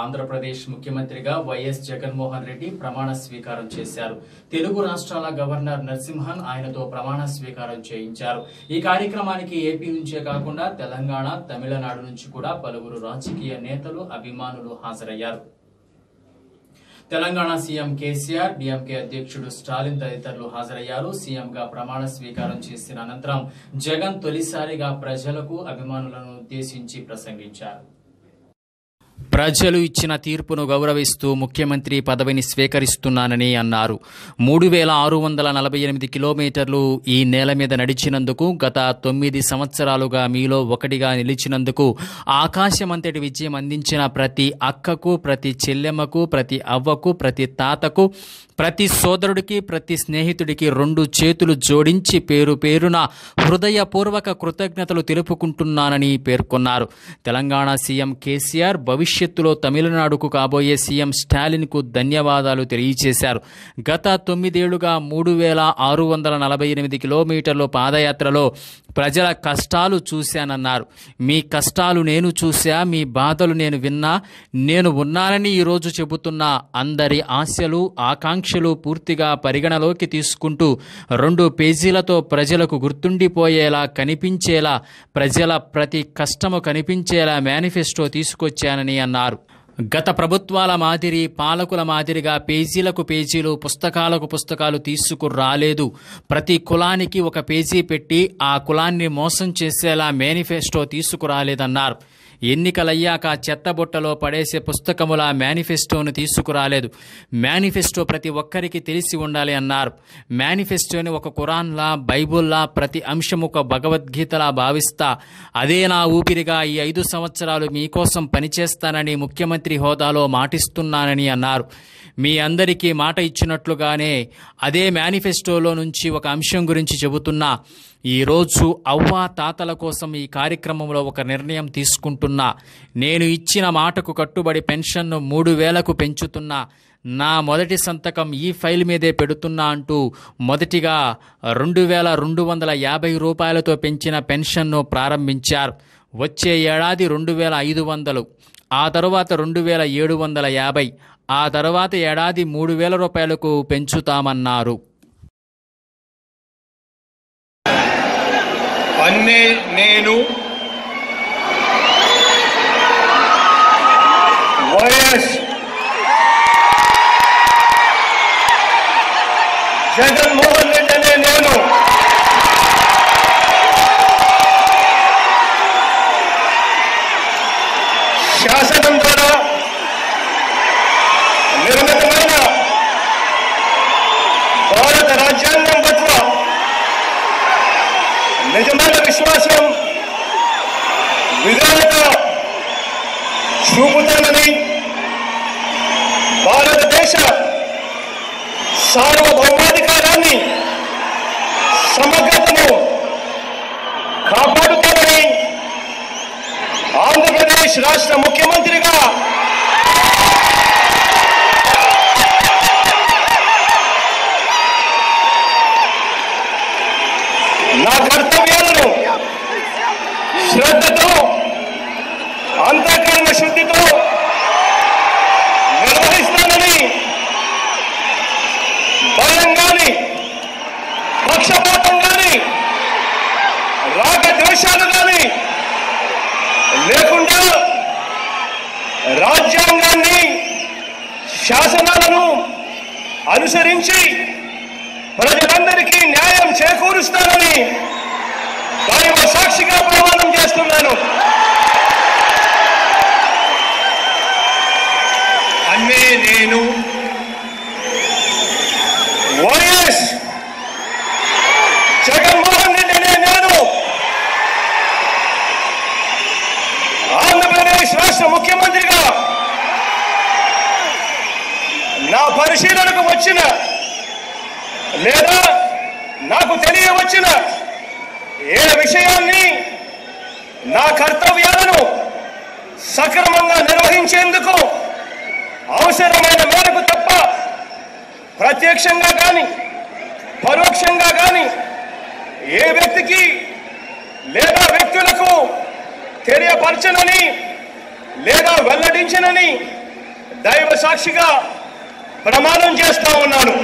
ఆంధ్రప్రదేశ్ ముఖ్యమంత్రిగా వైఎస్ జగన్మోహన్ రెడ్డి ప్రమాణ స్వీకారం చేశారు. తెలుగు రాష్ట్రాల గవర్నర్ నరసింహన్ ఆయనతో ప్రమాణ స్వీకారం చేయించారు. ఈ కార్యక్రమానికి ఏపీ నుంచే కాకుండా తెలంగాణ తమిళనాడు నుంచి కూడా పలువురు రాజకీయ నేతలు అభిమానులు హాజరయ్యారు. తెలంగాణ సీఎం కేసీఆర్ డిఎంకే అధ్యక్షుడు స్టాలిన్ తదితరులు హాజరయ్యారు. సీఎంగా ప్రమాణ స్వీకారం చేసిన అనంతరం జగన్ తొలిసారిగా ప్రజలకు అభిమానులను ఉద్దేశించి ప్రసంగించారు. ప్రజలు ఇచ్చిన తీర్పును గౌరవిస్తూ ముఖ్యమంత్రి పదవిని స్వీకరిస్తున్నానని అన్నారు. మూడు వేల ఆరు వందల నలభై ఎనిమిది కిలోమీటర్లు ఈ నేల మీద నడిచినందుకు గత తొమ్మిది సంవత్సరాలుగా మీలో ఒకటిగా నిలిచినందుకు ఆకాశమంతటి విజయం అందించిన ప్రతి అక్కకు ప్రతి చెల్లెమ్మకు ప్రతి అవ్వకు ప్రతి తాతకు ప్రతి సోదరుడికి ప్రతి స్నేహితుడికి రెండు చేతులు జోడించి పేరు పేరున హృదయపూర్వక కృతజ్ఞతలు తెలుపుకుంటున్నానని పేర్కొన్నారు. తెలంగాణ సీఎం కేసీఆర్ భవిష్యత్ భవిష్యత్తులో తమిళనాడుకు కాబోయే సీఎం స్టాలిన్కు ధన్యవాదాలు తెలియజేశారు గత తొమ్మిదేళ్ళుగా మూడు వేల ఆరు వందల నలభై ఎనిమిది కిలోమీటర్ల పాదయాత్రలో ప్రజల కష్టాలు చూశానన్నారు. మీ కష్టాలు నేను చూశా మీ బాధలు నేను విన్నా నేను ఉన్నానని ఈరోజు చెబుతున్నా అందరి ఆశలు ఆకాంక్షలు పూర్తిగా పరిగణలోకి తీసుకుంటూ రెండు పేజీలతో ప్రజలకు గుర్తుండిపోయేలా కనిపించేలా ప్రజల ప్రతి కష్టము కనిపించేలా మేనిఫెస్టో తీసుకొచ్చానని అన్నారు. గత ప్రభుత్వాల మాదిరి పాలకుల మాదిరిగా పేజీలకు పేజీలు పుస్తకాలకు పుస్తకాలు తీసుకురాలేదు. ప్రతి కులానికి ఒక పేజీ పెట్టి ఆ కులాన్ని మోసం చేసేలా మేనిఫెస్టో తీసుకురాలేదన్నారు. ఎన్నికలయ్యాక చెత్తబుట్టలో పడేసే పుస్తకముల మేనిఫెస్టోను తీసుకురాలేదు. మేనిఫెస్టో ప్రతి ఒక్కరికి తెలిసి ఉండాలి అన్నారు. మేనిఫెస్టోని ఒక కురాన్లా బైబుల్లా ప్రతి అంశము ఒక భగవద్గీతలా భావిస్తా. అదే నా ఊపిరిగా ఈ ఐదు సంవత్సరాలు మీకోసం పనిచేస్తానని ముఖ్యమంత్రి హోదాలో మాటిస్తున్నానని అన్నారు. మీ అందరికీ మాట ఇచ్చినట్లుగానే అదే మేనిఫెస్టోలో నుంచి ఒక అంశం గురించి చెబుతున్నా. ఈరోజు అవ్వ తాతల కోసం ఈ కార్యక్రమంలో ఒక నిర్ణయం తీసుకుంటున్నా. నేను ఇచ్చిన మాటకు కట్టుబడి పెన్షన్ను మూడు వేలకు పెంచుతున్నా. నా మొదటి సంతకం ఈ ఫైల్ మీదే పెడుతున్నా అంటూ మొదటిగా రెండు వేల రెండు వందల యాభై రూపాయలతో పెంచిన పెన్షన్ను ప్రారంభించారు. వచ్చే ఏడాది రెండు వేల ఐదు వందలు. ఆ తరువాత రెండు వేల ఏడు వందల యాభై. ఆ తర్వాత ఏడాది మూడు వేల రూపాయలకు పెంచుతామన్నారు. అన్నే నేను వైఎస్ జగన్మోహన్ రెడ్డి అనే నేను. శాసనం ద్వారా నిజమైన విశ్వాసం విధానత చూపుతానని భారతదేశ సార్వభౌమాధికారాన్ని సమగ్రతను కాపాడుతానని ఆంధ్రప్రదేశ్ రాష్ట్ర ముఖ్యమంత్రిగా నా కర్తవ్యాలను శ్రద్ధతో అంతఃకరణ శుద్ధితో నిర్వహిస్తానని భయం పక్షపాతం గాని రాగద్వేషాలు ద్వేషాలు లేకుండా రాజ్యాంగాన్ని శాసనాలను అనుసరించి ప్రజలందరికీ న్యాయం చేకూరుస్తానని దైవ సాక్షిగా ప్రమాణం చేస్తున్నాను. అన్నే నేను. వైఎస్ జగన్మోహన్ రెడ్డి అనే నేను. ఆంధ్రప్రదేశ్ రాష్ట్ర ముఖ్యమంత్రిగా నా పరిశీలనకు వచ్చిన లేదా నాకు తెలియవచ్చిన ఏ విషయాన్ని నా కర్తవ్యాలను సక్రమంగా నిర్వహించేందుకు అవసరమైన మేరకు తప్ప ప్రత్యక్షంగా కానీ పరోక్షంగా కానీ ఏ వ్యక్తికి లేదా వ్యక్తులకు తెలియపరచనని లేదా వెల్లడించనని దైవ సాక్షిగా ప్రమాణం చేస్తా ఉన్నాను.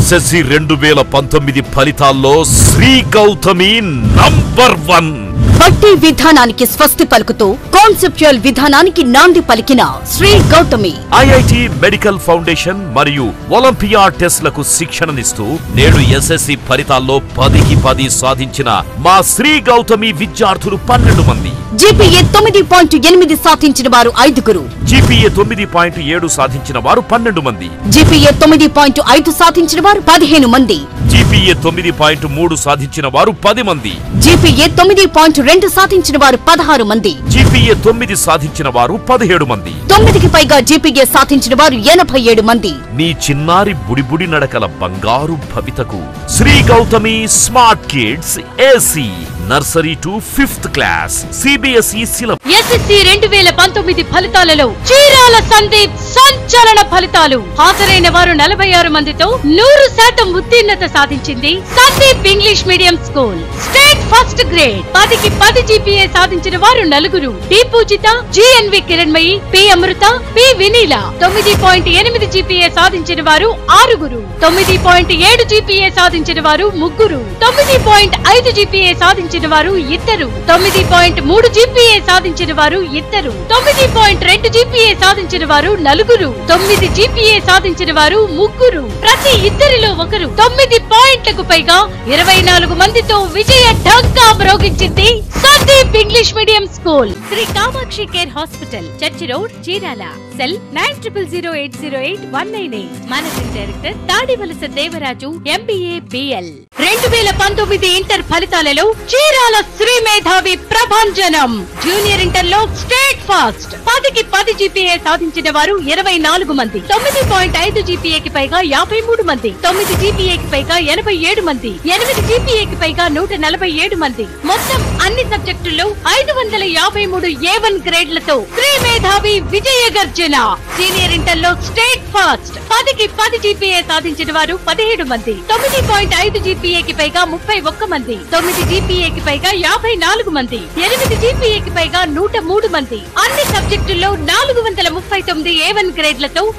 ఎస్ఎస్సి రెండు వేల పంతొమ్మిది ఫలితాల్లో శ్రీ గౌతమి నంబర్ వన్. బట్టి విధానానికి స్వస్తి పలుకుతూ కాన్సెప్చువల్ విధానానికి నాంది పలికిన Sri Gautami. IIT medical foundation మరియు ఒలింపియా టెస్ట్లకు శిక్షణనిస్తూ నేడు ఎస్ఎస్సి ఫలితాల్లో పదికి పది సాధించిన మా శ్రీ గౌతమి విద్యార్థులు పన్నెండు మంది. జీపీఏ తొమ్మిది పాయింట్ ఎనిమిది సాధించిన వారు ఐదుగురు. జీపీఏ తొమ్మిది పాయింట్ ఏడు సాధించిన వారు పన్నెండు మంది. జీపీఏ తొమ్మిది పాయింట్ ఐదు సాధించిన వారు పదిహేను మంది. జీపీఏ తొమ్మిది పాయింట్ మూడు సాధించిన వారు పది మంది. జీపీఏ తొమ్మిది పాయింట్ రెండు సాధించిన వారు పదహారు మంది. జీపీఏ తొమ్మిది సాధించిన వారు పదిహేడు మంది. తొమ్మిదికి పైగా జీపీఏ సాధించిన వారు ఎనభై ఏడు మంది. నీ చిన్నారి బుడిబుడి నడకల బంగారు భవితకు Shri Gautami smart kids AC nursery to fifth class CBSE syllabus. SSC రెండు వేల పంతొమ్మిది ఫలితాలలో చీరాల సందీప్ సంచలన ఫలితాలు. హాజరైన వారు నలభై ఆరు మందితో నూరు శాతం ఉత్తీర్ణత సాధించింది Sandeep English medium school state first grade. పదికి పది జీపీఏ సాధించిన వారు నలుగురు. D Poojitha GNV Kiranmayi P Amrutha P Vineela. తొమ్మిది పాయింట్ ఎనిమిది జీపీఏ సాధించిన వారు ఆరుగురు. తొమ్మిది పాయింట్ ఏడు జీపీఏ సాధించిన వారు ముగ్గురు. తొమ్మిది పాయింట్ ఐదు జీపీఏ సాధించిన వారు ఇద్దరు. తొమ్మిది పాయింట్ మూడు జీపీఏ సాధించిన వారు ఇద్దరు. తొమ్మిది పాయింట్ రెండు జీపీఏ సాధించిన వారు నలుగురు. తొమ్మిది జీపీఏ సాధించిన వారు ముగ్గురు. ప్రతి ఇద్దరిలో ఒకరు. తొమ్మిది పాయింట్లకు పైగా ఇరవై నాలుగు మందితో విజయ ఢంకా మ్రోగించింది Sandeep English medium school. Shri Kamakshi care hospital church road Chirala. Cell nine triple zero eight zero eight one nine eight managing director Tadivalasa Devaraju MBA BL రెండు వేల పంతొమ్మిది ఇంటర్ ఫలితాలలో చీరాల శ్రీ మేధావి ప్రభంజనం. జూనియర్ ఇంటర్లో స్టేట్ ఫాస్ట్ పదికి పది GPA సాధించిన వారు ఇరవై నాలుగు మంది. తొమ్మిది పాయింట్ ఐదు జీపీఏకి పైగా యాభై మూడు మంది. తొమ్మిది జీపీఏకి పైగా ఎనభై ఏడు మంది. ఎనిమిది జీపీఏకి పైగా నూట నలభై ఏడు మంది. మొత్తం అన్ని సబ్జెక్టుల్లో ఐదు వందల యాభై మూడు ఏ వన్ గ్రేడ్లతో శ్రీ మేధావి విజయ గర్జన సీనియర్ ఇంటర్లో స్టేట్ ఫాస్ట్. పదికి పది జీపీఏ సాధించిన వారు పదిహేడు మంది. తొమ్మిది పాయింట్ ఐదు జీపీఏకి పైగా ముప్పై ఒక్క మంది. తొమ్మిది జీపీఏకి పైగా యాభై నాలుగు మంది. ఎనిమిది జీపీఏకి పైగా నూట మూడు మంది. అన్ని సబ్జెక్టుల్లో నాలుగు వందల ముప్పై తొమ్మిది ఏ వన్ గ్రేడ్లతో